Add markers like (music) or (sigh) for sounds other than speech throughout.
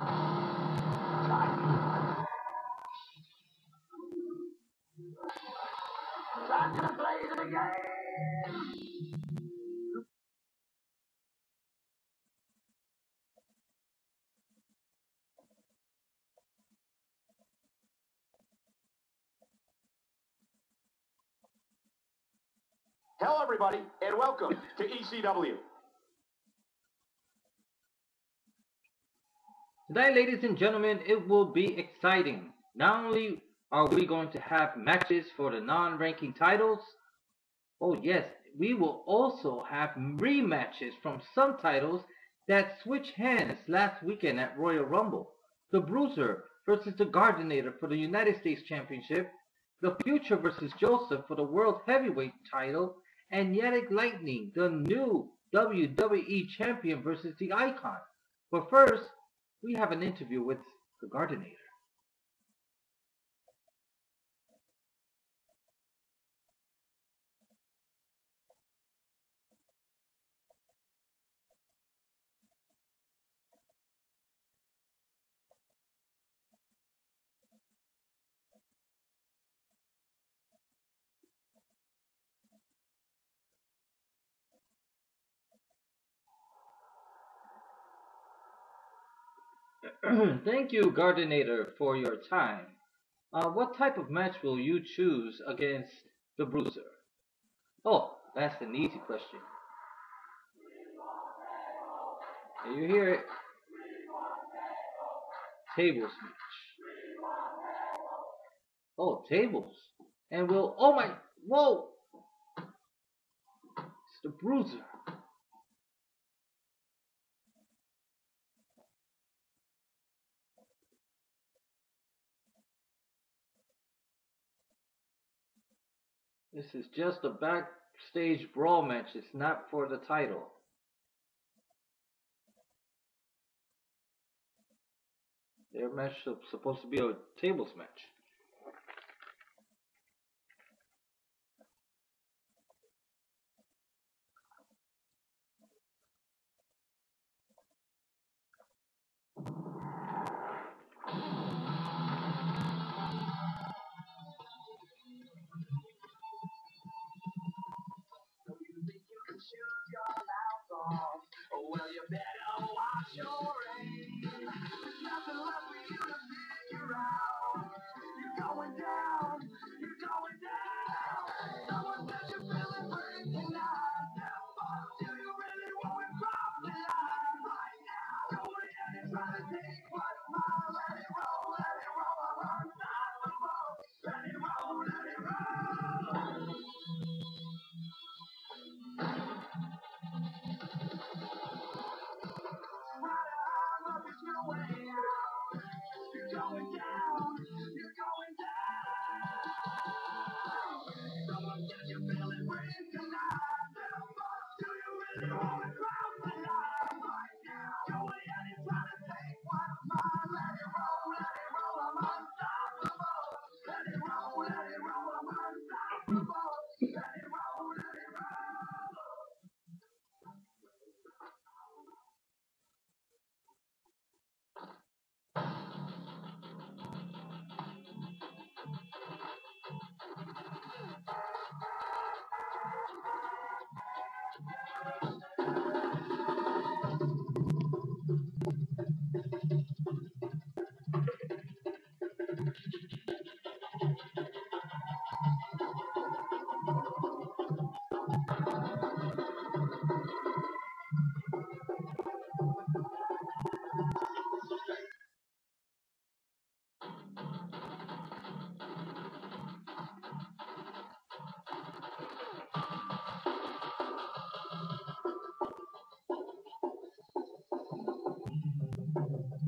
Time to play the game. Hello, everybody, and welcome to ECW. Tonight, ladies and gentlemen, it will be exciting. Not only are we going to have matches for the non-ranking titles, oh yes, we will also have rematches from some titles that switched hands last weekend at Royal Rumble. The Bruiser versus the Gardinator for the United States Championship, The Future versus Joseph for the World Heavyweight title, and Yannick Lightning, the new WWE Champion versus the Icon. But first, we have an interview with the Gardinator. (clears throat) Thank you, Gardinator, for your time. Uh, what type of match will you choose against the Bruiser? Oh, that's an easy question. Can you hear it? Tables match. Oh, tables. And we'll. Oh my. Whoa! It's the Bruiser. This is just a backstage brawl match. It's not for the title. Their match is supposed to be a tables match.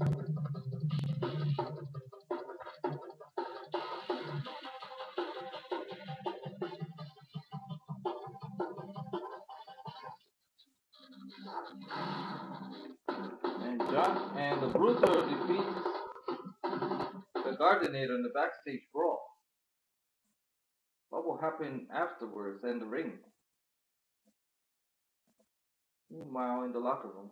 And John and the Bruiser defeats the Gardinator in the backstage brawl. What will happen afterwards in the ring? Meanwhile, in the locker room.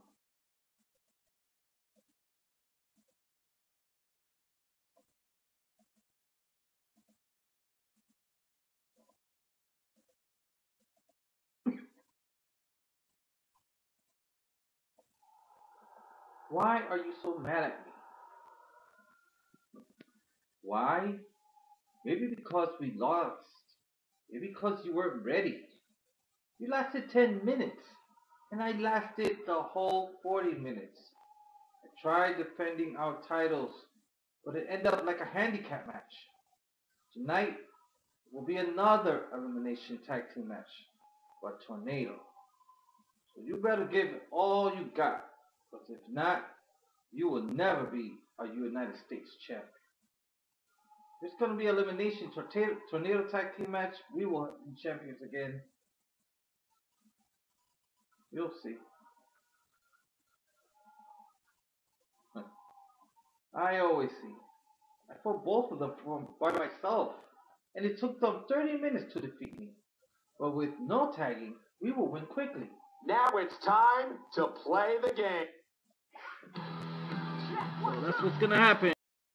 Why are you so mad at me? Why? Maybe because we lost. Maybe because you weren't ready. You lasted 10 minutes, and I lasted the whole 40 minutes. I tried defending our titles, but it ended up like a handicap match. Tonight will be another elimination tag team match for Tornado. So you better give all you got, because if not, you will never be a United States champion. There's going to be elimination tornado, tornado tag team match. We will be champions again. You'll see. I always see. I fought both of them from by myself, and it took them 30 minutes to defeat me. But with no tagging, we will win quickly. Now it's time to play the game. So that's what's gonna happen.